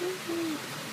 Mm-hmm.